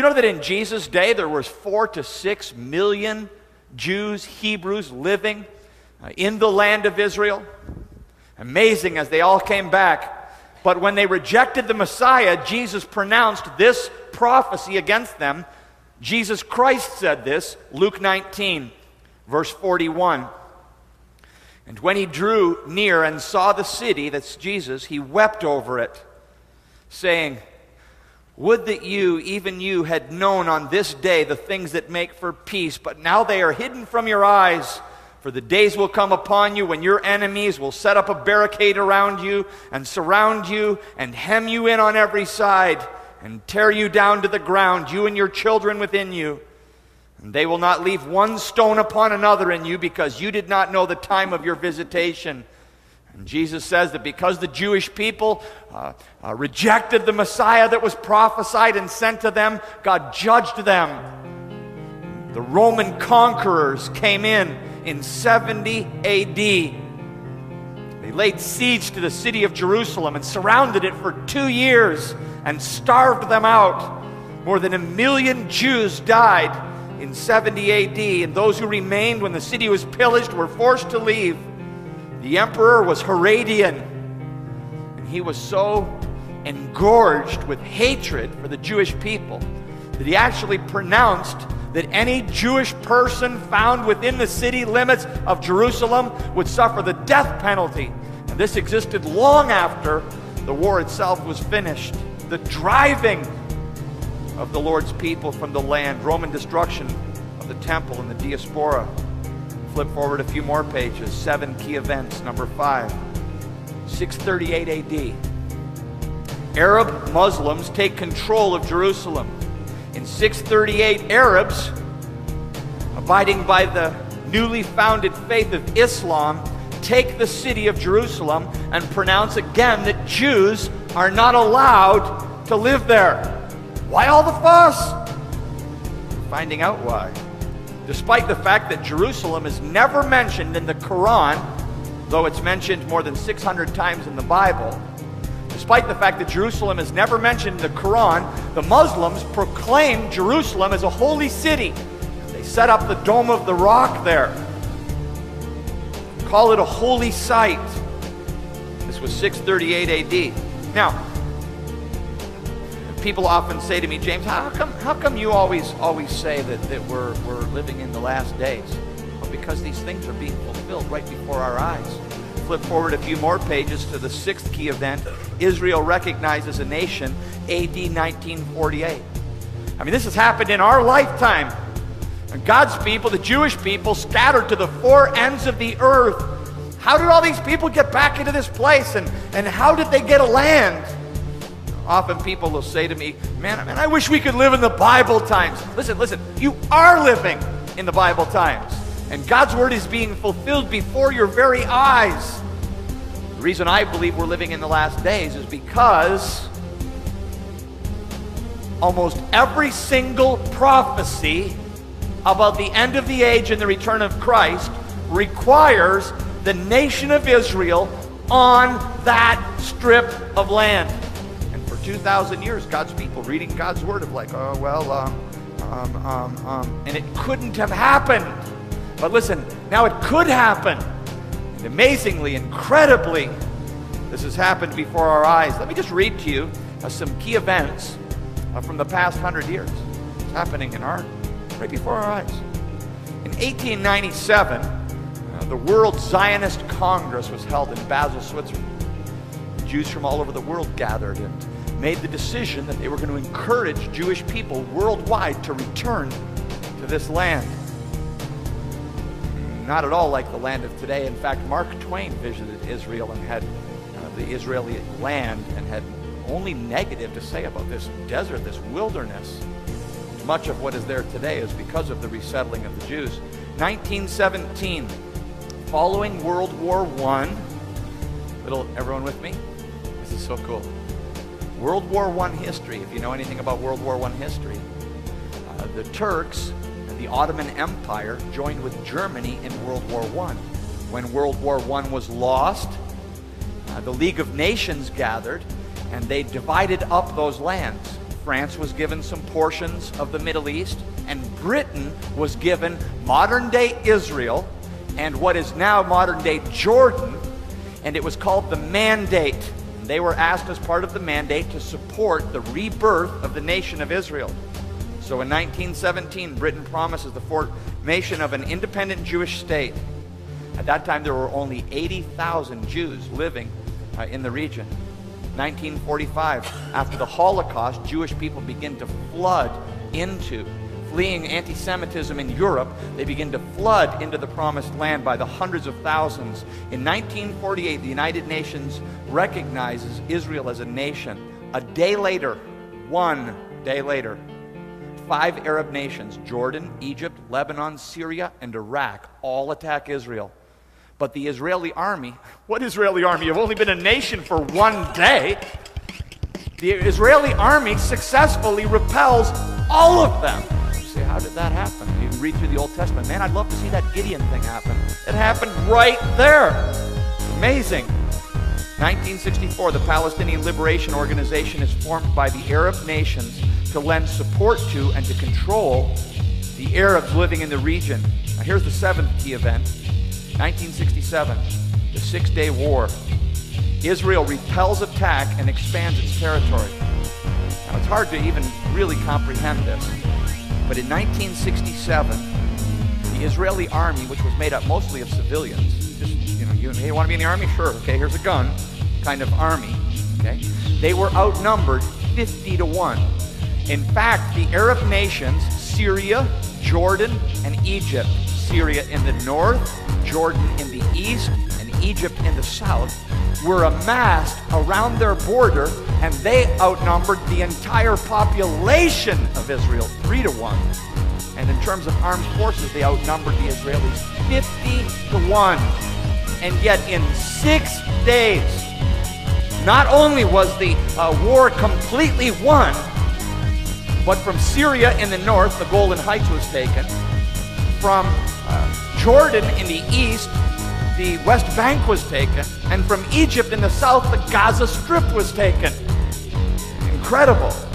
You know that in Jesus' day there was four to six million Jews, Hebrews living uh, in the land of Israel? Amazing as they all came back. But when they rejected the Messiah, Jesus pronounced this prophecy against them. Jesus Christ said this, Luke 19, verse 41. And when he drew near and saw the city, that's Jesus, he wept over it, saying, Would that you, even you, had known on this day the things that make for peace, but now they are hidden from your eyes. For the days will come upon you when your enemies will set up a barricade around you and surround you and hem you in on every side and tear you down to the ground, you and your children within you. And they will not leave one stone upon another in you because you did not know the time of your visitation. And Jesus says that because the Jewish people uh, uh, rejected the Messiah that was prophesied and sent to them, God judged them. The Roman conquerors came in in 70 AD. They laid siege to the city of Jerusalem and surrounded it for two years and starved them out. More than a million Jews died in 70 AD, and those who remained when the city was pillaged were forced to leave. The emperor was Hadrian, and he was so engorged with hatred for the Jewish people that he actually pronounced that any Jewish person found within the city limits of Jerusalem would suffer the death penalty. And this existed long after the war itself was finished. The driving of the Lord's people from the land, Roman destruction of the temple and the diaspora. Flip forward a few more pages. Seven key events. Number five, 638 AD. Arab Muslims take control of Jerusalem. In 638, Arabs, abiding by the newly founded faith of Islam, take the city of Jerusalem and pronounce again that Jews are not allowed to live there. Why all the fuss? Finding out why. Despite the fact that Jerusalem is never mentioned in the Quran, though it's mentioned more than 600 times in the Bible, despite the fact that Jerusalem is never mentioned in the Quran, the Muslims proclaim Jerusalem as a holy city. They set up the Dome of the Rock there, call it a holy site. This was 638 AD. Now, people often say to me, James, how come, how come you always, always say that, that we're, we're living in the last days? Well, because these things are being fulfilled right before our eyes flip forward a few more pages to the sixth key event Israel recognizes a nation, AD 1948. I mean, this has happened in our lifetime. And God's people, the Jewish people, scattered to the four ends of the earth. How did all these people get back into this place? And, and how did they get a land? Often people will say to me, man, man, I wish we could live in the Bible times. Listen, listen, you are living in the Bible times. And God's word is being fulfilled before your very eyes. The reason I believe we're living in the last days is because almost every single prophecy about the end of the age and the return of Christ requires the nation of Israel on that strip of land. And for 2,000 years, God's people reading God's word of like, oh, well, um, um, um, um, and it couldn't have happened but listen, now it could happen. And amazingly, incredibly, this has happened before our eyes. Let me just read to you uh, some key events uh, from the past hundred years. It's happening in our, right before our eyes. In 1897, uh, the World Zionist Congress was held in Basel, Switzerland. Jews from all over the world gathered and made the decision that they were going to encourage Jewish people worldwide to return to this land not at all like the land of today. In fact, Mark Twain visited Israel and had uh, the Israeli land and had only negative to say about this desert, this wilderness. Much of what is there today is because of the resettling of the Jews. 1917, following World War I, little everyone with me? This is so cool. World War I history, if you know anything about World War I history, uh, the Turks the Ottoman Empire joined with Germany in World War I. When World War I was lost, uh, the League of Nations gathered and they divided up those lands France was given some portions of the Middle East, and Britain was given modern day Israel and what is now modern day Jordan, and it was called the Mandate. They were asked as part of the mandate to support the rebirth of the nation of Israel. So in 1917, Britain promises the formation of an independent Jewish state. At that time, there were only 80,000 Jews living uh, in the region. 1945, after the Holocaust, Jewish people begin to flood into fleeing anti Semitism in Europe, they begin to flood into the promised land by the hundreds of thousands. In 1948, the United Nations recognizes Israel as a nation. A day later, one day later, five Arab nations Jordan, Egypt, Lebanon, Syria, and Iraq all attack Israel. But the Israeli army, what Israeli army? You've only been a nation for one day. The Israeli army successfully repels all of them. Did that happen? You read through the Old Testament. Man, I'd love to see that Gideon thing happen. It happened right there. Amazing. 1964, the Palestinian Liberation Organization is formed by the Arab nations to lend support to and to control the Arabs living in the region. Now, here's the seventh key event 1967, the Six Day War. Israel repels attack and expands its territory. Now, it's hard to even really comprehend this, but in 1967, the Israeli army, which was made up mostly of civilians, just, you know, you, hey, want to be in the army? Sure, okay, here's a gun kind of army, okay? They were outnumbered 50 to 1. In fact, the Arab nations, Syria, Jordan, and Egypt, Syria in the north, Jordan in the east, Egypt in the south, were amassed around their border, and they outnumbered the entire population of Israel, three to one. And in terms of armed forces, they outnumbered the Israelis 50 to 1. And yet, in six days, not only was the uh, war completely won, but from Syria in the north, the Golan Heights was taken. From uh, Jordan in the east, the West Bank was taken. And from Egypt in the south, the Gaza Strip was taken. Incredible.